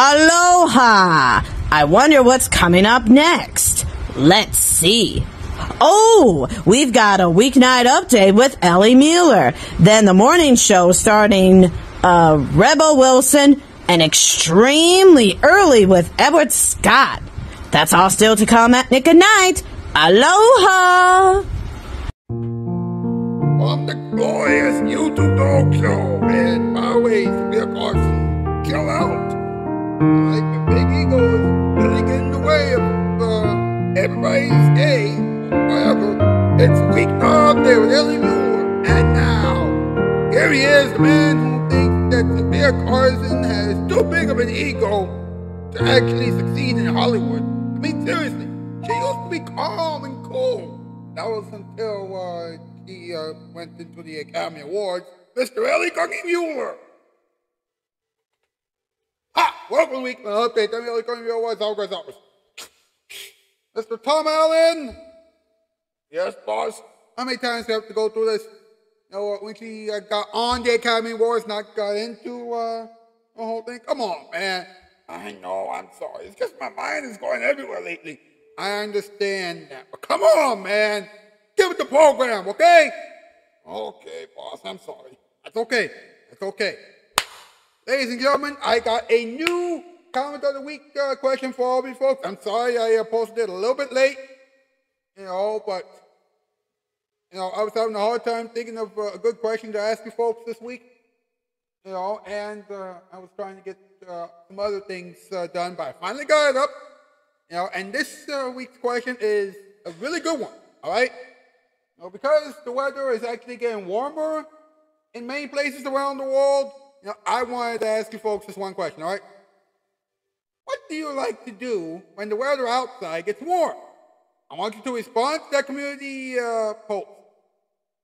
Aloha! I wonder what's coming up next. Let's see. Oh, we've got a weeknight update with Elie Muller. Then the morning show starting uh, Rebel Wilson and extremely early with Edward Scott. That's all still to come at Nick at Night. Aloha! On the glorious YouTube dog show and my ways, Bill Carson, chill out. Like big ego is really getting in the way of uh, everybody's day. However, it's up there with Elie Muller. And now, here he is, the man who thinks that Bear Carson has too big of an ego to actually succeed in Hollywood. I mean, seriously, she used to be calm and cool. That was until uh, he uh, went into the Academy Awards. Mr. Elie Cookie Muller. Welcome week my update. I'm Elie Cookie Muller. What's Alvarez office? Mr. Tom Allen. Yes, boss. How many times do you have to go through this? You know, when she uh, got on the Academy Awards, not got into uh, the whole thing. Come on, man. I know, I'm sorry. It's just my mind is going everywhere lately. I understand that. But come on, man. Give it the program, okay? Okay, boss, I'm sorry. That's okay. That's okay. Ladies and gentlemen, I got a new comment of the week uh, question for all of you folks. I'm sorry I uh, posted it a little bit late, you know, but, you know, I was having a hard time thinking of uh, a good question to ask you folks this week, you know, and uh, I was trying to get uh, some other things uh, done, but I finally got it up. You know, and this week's question is a really good one. All right. Because the weather is actually getting warmer in many places around the world. You know, I wanted to ask you folks this one question. All right. What do you like to do when the weather outside gets warm? I want you to respond to that community uh, post.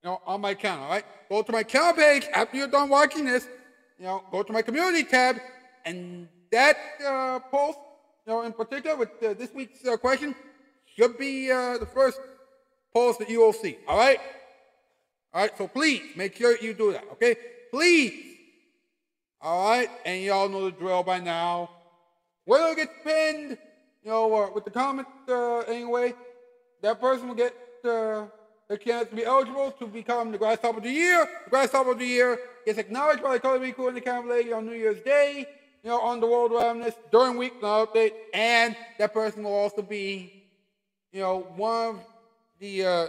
You know, on my channel. All right. Go to my channel page after you're done watching this. You know, go to my community tab, and that uh, post you know, in particular with uh, this week's uh, question, should be uh, the first post that you will see. All right? All right, so please make sure you do that, okay? Please. All right, and y'all know the drill by now. Whether it gets pinned, you know, uh, with the comment uh, anyway, that person will get uh, a chance to be eligible to become the Grasshopper of the Year. The Grasshopper of the Year is acknowledged by the Color Beanie Crew and the Camera Lady on New Year's Day you know, on the World Wellness during week update, and that person will also be, you know, one of the uh,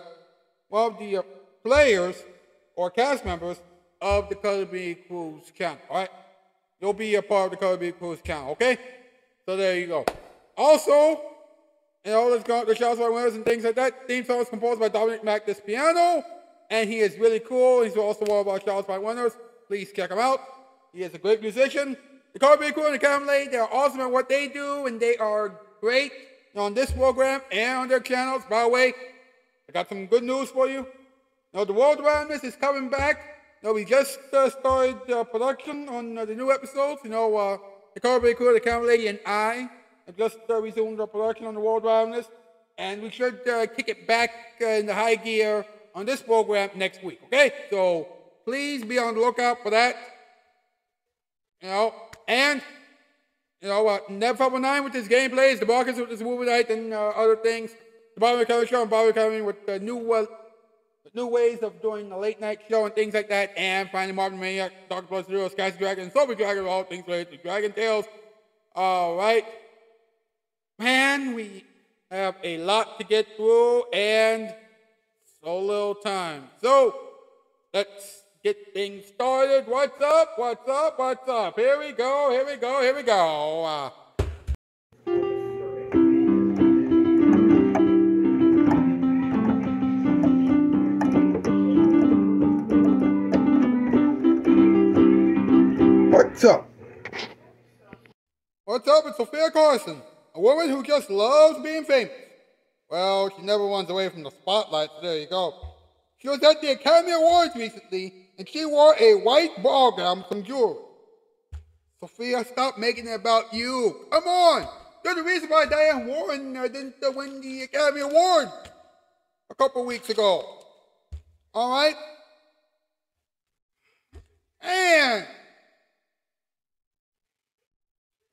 one of the uh, players or cast members of the Color Beanie Crew channel. All right, you'll be a part of the Color Beanie Crew channel. Okay, so there you go. Also, you all let's the shouts by winners and things like that. Theme song is composed by Dominic Mathis piano, and he is really cool. He's also one of our shouts by winners. Please check him out. He is a great musician. The Color Beanie Crew and the Camel they're awesome at what they do, and they are great on this program and on their channels. By the way, I got some good news for you. Now, the World Around is coming back. Now, we just uh, started uh, production on uh, the new episodes. You know, uh, the Color Beanie Crew, the Camera Lady, and I have just uh, resumed our production on the World Around Us. And we should uh, kick it back in the high gear on this program next week, okay? So please be on the lookout for that. You know, and, you know, uh, Never Fumble 9 with his gameplays, the Marcus with his movie night, and uh, other things. The Bobby McCullough Show and Bobby coming with uh, new, uh, new ways of doing a late night show and things like that. And finally, Marvin Maniac, Dr. Plus Zero, Sky Dragon, Sophie Dragon, all things related to Dragon Tales. All right. Man, we have a lot to get through and so little time. So, let's get things started. What's up? What's up? What's up? Here we go. Here we go. Here we go. Uh, What's up? What's up? It's Sofia Carson, a woman who just loves being famous. Well, she never runs away from the spotlight, so there you go. She was at the Academy Awards recently and she wore a white ball gown some jewelry. Sofia, stop making it about you. Come on. You're the reason why Diane Warren didn't win the Academy Award a couple weeks ago. All right? And,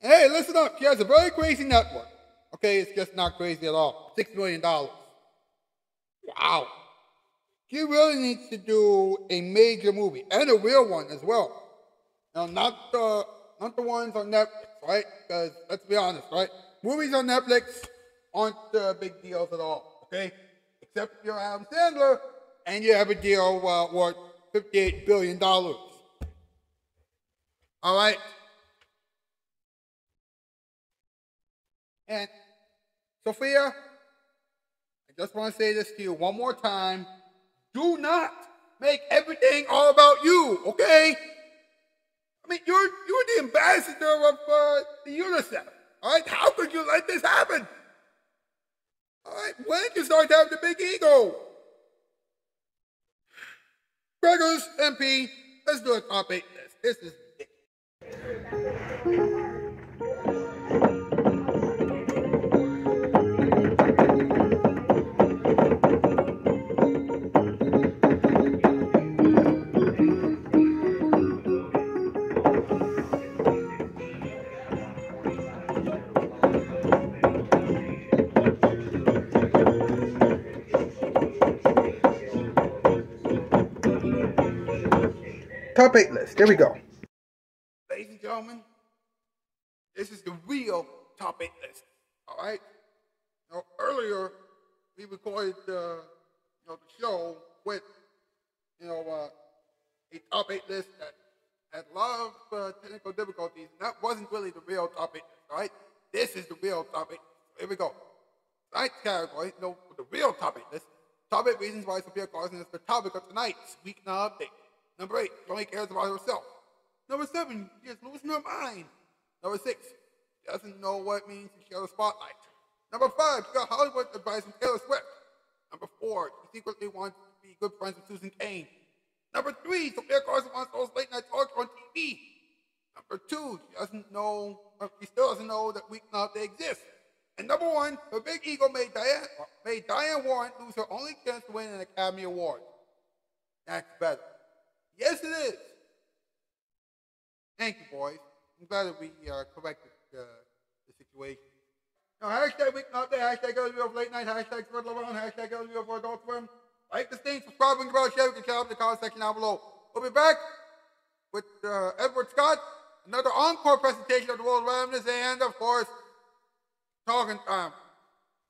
Hey, listen up. She has a very crazy network. Okay, it's just not crazy at all. Six million dollars. Wow. She really needs to do a major movie and a real one as well. Now, not the not the ones on Netflix, right? Because let's be honest, right? Movies on Netflix aren't uh, big deals at all. Okay, except if you're Adam Sandler and you have a deal uh, worth fifty-eight billion dollars. All right. And Sofia, I just want to say this to you one more time. Do not make everything all about you, okay? I mean, you're you're the ambassador of uh, the UNICEF. All right, how could you let this happen? All right, when did you start to have the big ego? Gregors, MP, let's do a top eight list. This is Top eight list. There we go. Ladies and gentlemen, this is the real top eight list. All right. Now, earlier we recorded uh, you know, the show with you know uh, a top eight list that had a lot of uh, technical difficulties. And that wasn't really the real top eight list. All right. This is the real top eight. Here we go. Ninth category, you know, the real top eight list. Top eight reasons why Sofia Carson is the topic of tonight's week now update. Number eight, only cares about herself. Number seven, she is losing her mind. Number six, doesn't know what it means to share the spotlight. Number five, she got Hollywood advice from Taylor Swift. Number four, secretly wants to be good friends with Susan Cain. Number three, Sofia Carson wants those late night talks on TV. Number two, she doesn't know, uh, she still doesn't know that we Now they exist. And number one, her big ego made Diane, made Diane Warren lose her only chance to win an Academy Award. That's better. Yes, it is. Thank you, boys. I'm glad that we uh, corrected uh, the situation. Now, hashtag week not there, hashtag LWO late night, hashtag Fred LeBron, hashtag LWO for adult swim. Like the thing, subscribe, and about share, you can check out the comment section down below. We'll be back with uh, Edward Scott, another encore presentation of the World Around Us, and of course, talking time.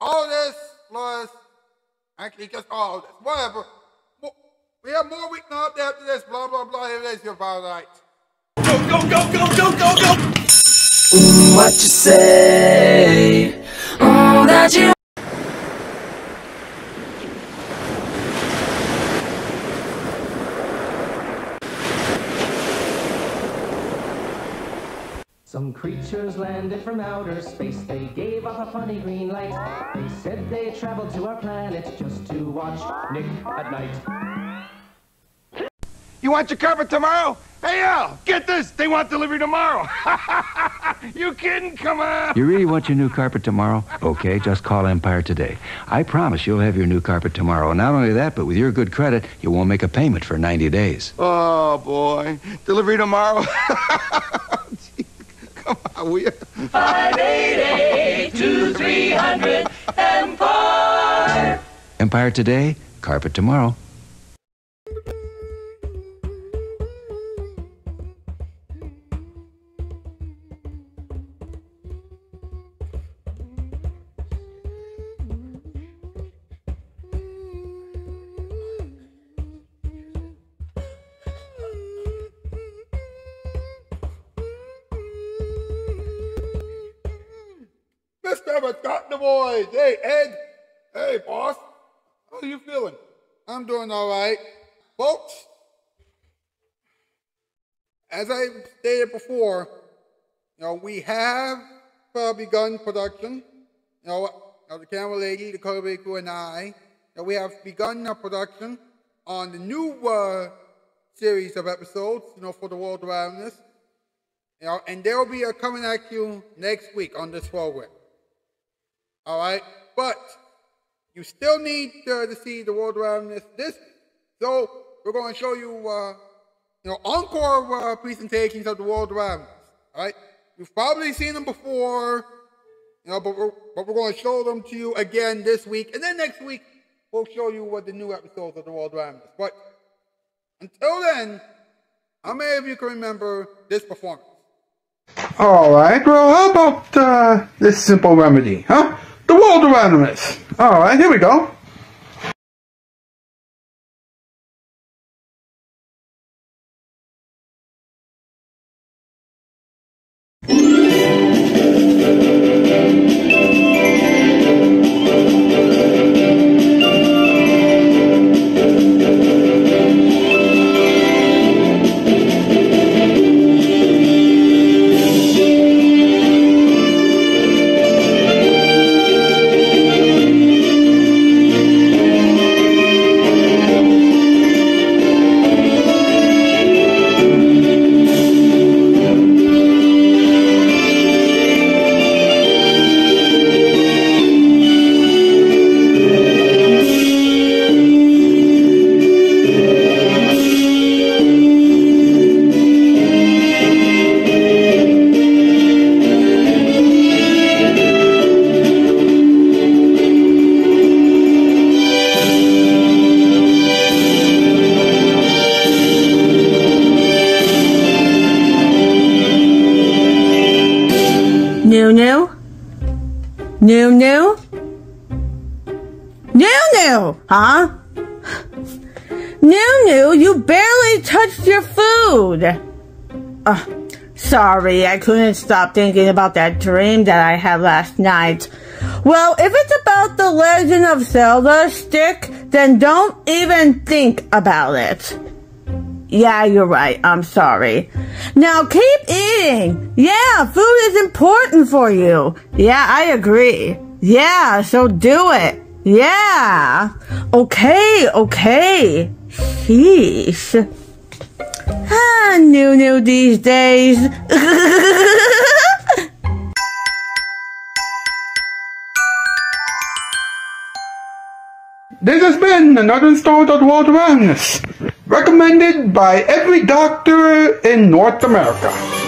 All this plus, actually just all this, whatever. We have more week now after this, blah, blah, blah. Here it is, your Father Night. Go, go, go, go, go, go, go! Mm, what you say? Mm, that you. Some creatures landed from outer space. They gave off a funny green light. They said they traveled to our planet just to watch Nick at night. You want your carpet tomorrow? Hey, Al, get this. They want delivery tomorrow. you kidding? Come on. You really want your new carpet tomorrow? Okay, just call Empire today. I promise you'll have your new carpet tomorrow. Not only that, but with your good credit, you won't make a payment for 90 days. Oh, boy. Delivery tomorrow? Come on, will you? 588 Empire. Empire today, carpet tomorrow. The boys. Hey, Ed. Hey, boss. How are you feeling? I'm doing all right. Folks, as I stated before, you know, we have uh, begun production. You know, you know, the camera lady, the color baker, and I, you know, we have begun uh, production on the new uh, series of episodes, you know, for the world around us. You know, and they'll be uh, coming at you next week on this program. All right, but you still need uh, to see the world around this. This, so we're going to show you, uh, you know, encore uh, presentations of the world around us. All right, You've probably seen them before, you know, but we're, but we're going to show them to you again this week. And then next week, we'll show you what the new episodes of The World Around Us. But until then, how many of you can remember this performance? All right. Well, how about uh, this simple remedy, huh? The world around us. All right. Here we go. New new, you barely touched your food. Uh, sorry, I couldn't stop thinking about that dream that I had last night. Well, if it's about the Legend of Zelda stick, then don't even think about it. Yeah, you're right. I'm sorry. Now keep eating. Yeah, food is important for you. Yeah, I agree. Yeah, so do it. Yeah. Okay, okay. Sheesh. Ah, new new these days. This has been another installment of world us, recommended by every doctor in North America.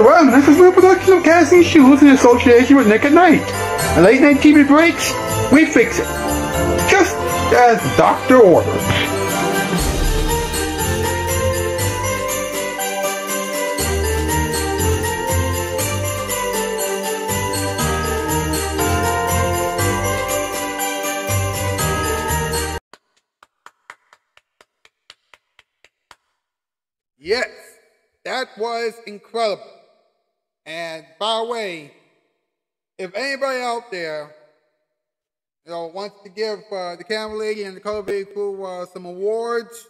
Us is a production of Casting Shoes in association with Nick at Night. And late night TV breaks, we fix it. Just as doctor ordered. Yes, that was incredible. And by the way, if anybody out there, you know, wants to give uh, the Camera Lady and the Baby crew uh, some awards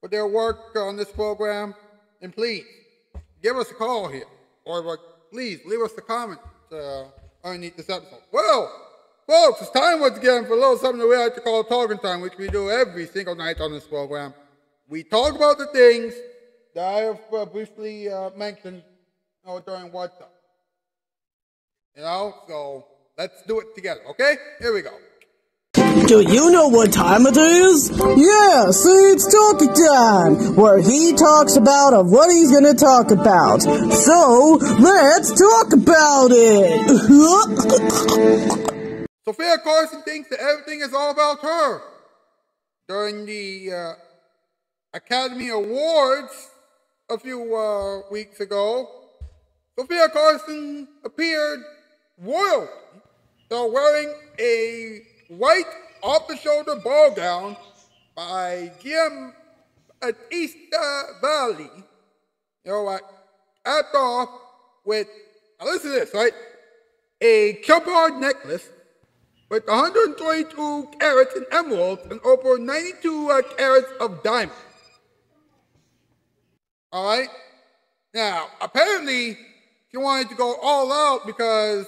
for their work on this program, then please give us a call here, or uh, please leave us a comment uh, underneath this episode. Well, folks, it's time once again for a little something that we like to call talking time, which we do every single night on this program. We talk about the things that I have uh, briefly uh, mentioned know, during Up. You know, so let's do it together, okay? Here we go. Do you know what time it is? Yeah, see, it's talking time, where he talks about of what he's gonna talk about. So, let's talk about it. Sofia Carson thinks that everything is all about her. During the uh, Academy Awards a few uh, weeks ago, Sofia Carson appeared royally, so wearing a white off-the-shoulder ball gown by at East uh, Valli. You know what? Capped off with, listen to this, right? A chopard necklace with 122 carats in emeralds and over 92 uh, carats of diamonds. All right? Now, apparently, she wanted to go all out because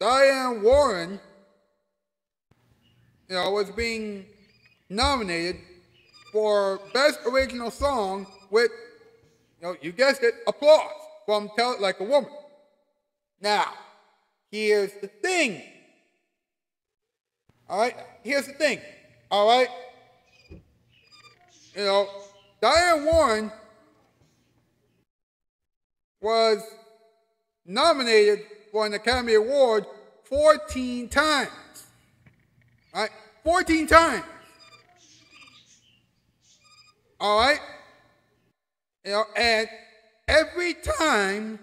Diane Warren, you know, was being nominated for Best Original Song with, you know, you guessed it, applause from Tell It Like a Woman. Now, here's the thing. All right, here's the thing. All right? You know, Diane Warren was nominated for an Academy Award 14 times. All right? 14 times. All right? You know, and every time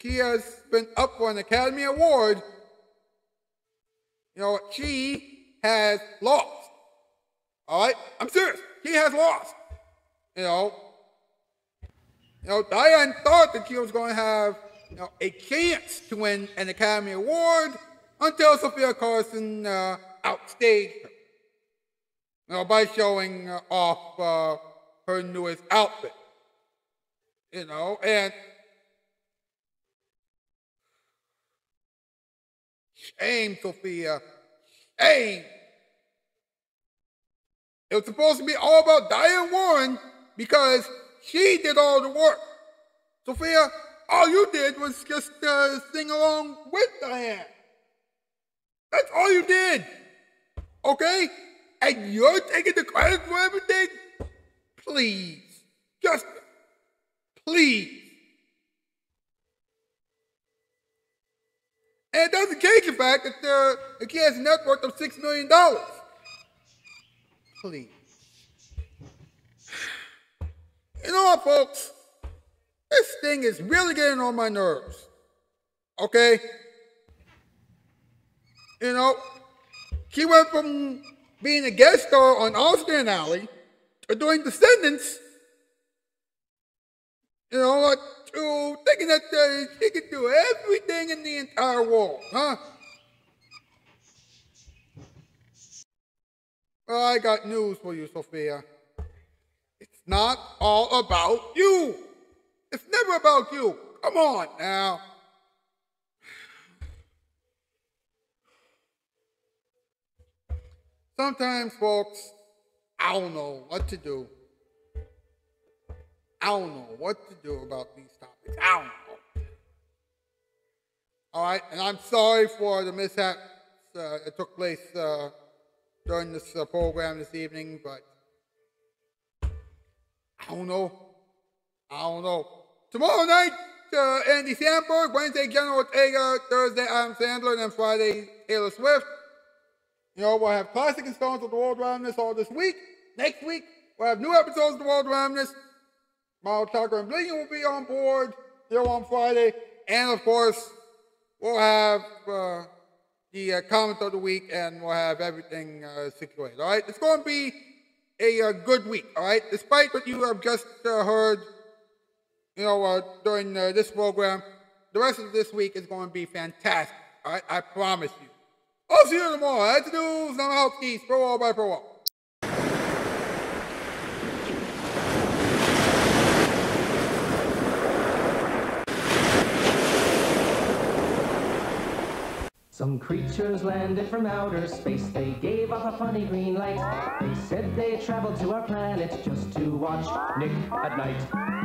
he has been up for an Academy Award, you know, she has lost. All right? I'm serious. He has lost. You know, you know, Diane thought that she was going to have you know, a chance to win an Academy Award until Sofia Carson uh, outstaged her. You know, by showing uh, off uh, her newest outfit. You know, and shame, Sofia. Shame. It was supposed to be all about Diane Warren because she did all the work. Sofia, all you did was just uh, sing along with Diane. That's all you did. Okay? And you're taking the credit for everything? Please. Just please. And it doesn't change the fact that uh, the kid has a net worth of $6 million. Please. You know what, folks? This thing is really getting on my nerves. Okay? You know, she went from being a guest star on Austin Alley to doing Descendants, you know, what, to thinking that uh, she could do everything in the entire world, huh? Well, I got news for you, Sofia. Not all about you. It's never about you. Come on now. Sometimes, folks, I don't know what to do. I don't know what to do about these topics. I don't know. All right, and I'm sorry for the mishap uh, that took place uh, during this uh, program this evening, but I don't know. I don't know. Tomorrow night, uh, Andy Samberg, Wednesday, Jenna Ortega, Thursday, Adam Sandler, and then Friday, Taylor Swift. You know, we'll have classic installments of the World Around Us all this week. Next week, we'll have new episodes of the World Around Us. Miles Tucker and Blinking will be on board here on Friday. And of course, we'll have uh, the uh, comment of the week and we'll have everything uh, situated. All right, it's going to be a, uh, good week. All right, despite what you have just uh, heard, you know, uh, during uh, this program, the rest of this week is going to be fantastic. All right, I promise you. I'll see you tomorrow. That's the news. I'm out east. Pro all by pro all. Some creatures landed from outer space. They gave off a funny green light. They said they traveled to our planet just to watch Nick at night.